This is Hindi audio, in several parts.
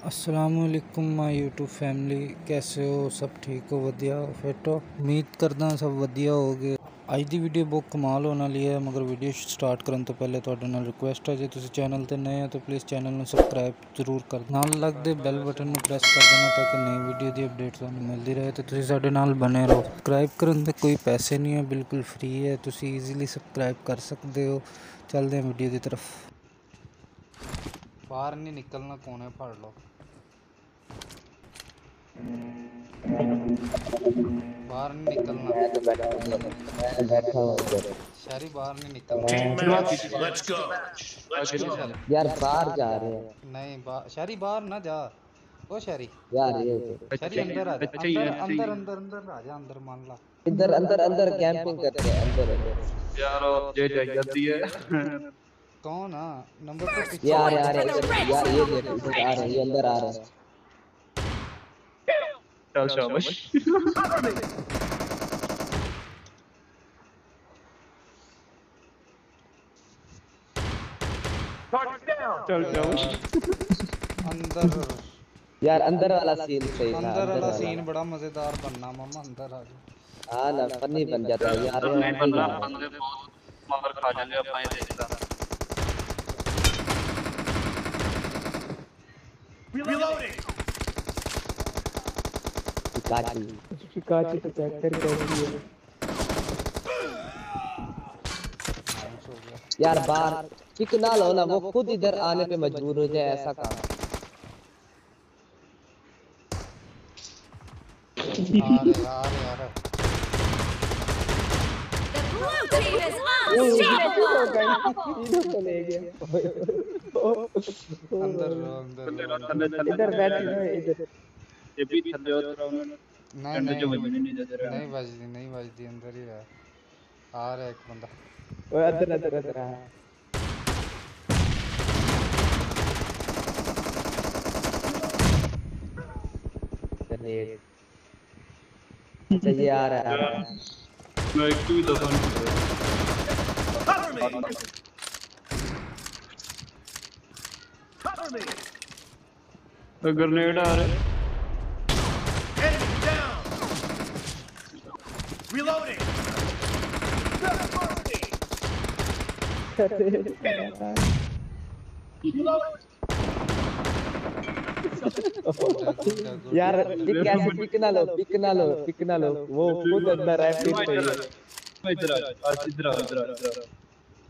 ਅਸਲਾਮੁਅਲੈਕੁਮ ਮਾਈ YouTube ਫੈਮਿਲੀ ਕੈਸੇ ਹੋ ਸਭ ਠੀਕ ਹੋ ਵਧੀਆ ਫਿੱਟ ਹੋ ਉਮੀਦ ਕਰਦਾ ਸਭ ਵਧੀਆ ਹੋਗੇ ਅੱਜ ਦੀ ਵੀਡੀਓ ਬਹੁਤ ਕਮਾਲ ਹੋਣ ਵਾਲੀ ਹੈ ਮਗਰ ਵੀਡੀਓ ਸਟਾਰਟ ਕਰਨ ਤੋਂ ਪਹਿਲੇ ਤੁਹਾਡੇ ਨਾਲ ਰਿਕੁਐਸਟ ਹੈ ਜੇ ਤੁਸੀਂ ਚੈਨਲ ਤੇ ਨਏ ਹੋ ਤਾਂ ਪਲੀਜ਼ ਚੈਨਲ ਨੂੰ ਸਬਸਕ੍ਰਾਈਬ ਜ਼ਰੂਰ ਕਰ ਨਾਲ ਲੱਗਦੇ ਬੈਲ ਬਟਨ ਨੂੰ ਪ੍ਰੈਸ ਕਰ ਦੇਣਾ ਤਾਂ ਕਿ ਨਈ ਵੀਡੀਓ ਦੀ ਅਪਡੇਟ ਤੁਹਾਨੂੰ ਮਿਲਦੀ ਰਹੇ ਤੇ ਤੁਸੀਂ ਸਾਡੇ ਨਾਲ ਬਣੇ ਰਹੋ ਸਬਸਕ੍ਰਾਈਬ ਕਰਨ ਦੇ ਕੋਈ ਪੈਸੇ ਨਹੀਂ ਹੈ ਬਿਲਕੁਲ ਫ੍ਰੀ ਹੈ ਤੁਸੀਂ ਈਜ਼ੀਲੀ ਸਬਸਕ੍ਰਾਈਬ ਕਰ ਸਕਦੇ ਹੋ ਚੱਲਦੇ ਹਾਂ ਵੀਡੀਓ ਦੀ ਤਰਫ बाहर नहीं निकलना कोने है फाड़ लो। बाहर नहीं निकलना। मैं तो बैठा हूँ। मैं बैठा हूँ इधर। सारी बाहर नहीं निकलना। लेट्स गो यार बाहर जा रहे हैं। नहीं सारी बाहर ना जा। ओ शारी यार ये शारी अंदर आ जा। अंदर अंदर अंदर आ जा अंदर मान ला। इधर अंदर अंदर कैंपिंग करते हैं अंदर यार ओ जे जाती है। कौन? आ नंबर तो पीछे यार यार यार ये देखो इधर आ रहे हैं ये अंदर आ रहे हैं। चल शाबाश चल शाबाश अंदर। यार अंदर वाला सीन सही था अंदर वाला सीन बड़ा मज़ेदार बनना मामा अंदर आ जा हाँ ना फनी बन जाता है यार। रहा यार बंदे बहुत मगर खा जाएँगे अपना ही देखता तो चेक कर यार बाहर पिक ना लो ना वो खुद इधर आने पे मजबूर हो जाए ऐसा काम। The blue team is unstoppable. इधर बैठे इधर ये भी थल्ले उतरा उन्होंने नहीं नहीं नहीं नहीं बजती नहीं बजती अंदर ही रहा आ रहा एक बंदा वो अंदर अंदर अंदर हाँ। अच्छा ये रहा है आ रहा है मैं एक भी दफ़ा नहीं तो ग्रेनेड आ रहे यार ये कैसे पिक ना लो पिक ना लो पिक ना लो। वो खुद अंदर है ये। मैं इधर आ इधर आ इधर आ इधर आ।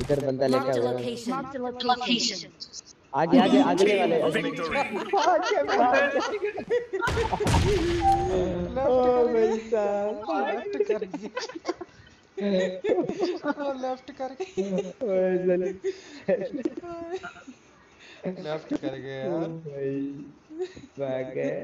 इधर बंदा हुआ है। Marked a location. आगे आगे अगले वाले। ओ भाई साहब। लेफ़्ट कर गया लेफ़्ट कर गया ओए जल्दी लेफ़्ट कर गया। यार भाई भाग गए